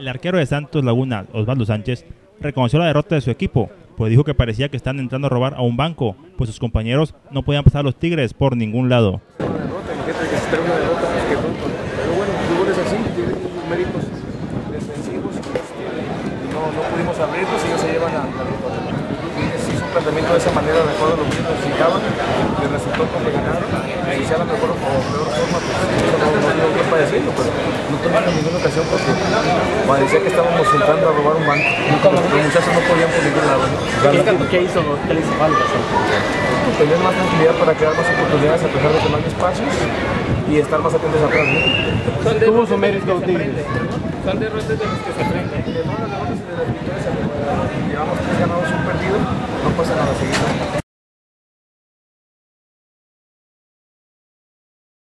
El arquero de Santos Laguna, Osvaldo Sánchez, reconoció la derrota de su equipo, pues dijo que parecía que están entrando a robar a un banco, pues sus compañeros no podían pasar a los Tigres por ningún lado. Abrirlos y ellos se llevan a la victoria. Se hizo un planteamiento de esa manera, de acuerdo a lo que necesitaban, les resultó como ganaron, si se hagan mejor o peor forma, pues eso no, no digo qué para decirlo, pero no tuvimos en ninguna ocasión porque parecía que estábamos entrando a robar un banco. Los muchachos no podían por ningún lado. ¿Qué, hizo, ¿Qué le hizo falta? Pues, tener más tranquilidad para crear más oportunidades a pesar de que no hay espacios y estar más atentos atrás. ¿no? Tuvo su mérito Tigres. Son derrotas de los que se aprenden. De todas las derrotas y de las victorias, llevamos tres ganados un perdido, no pasa nada, seguimos.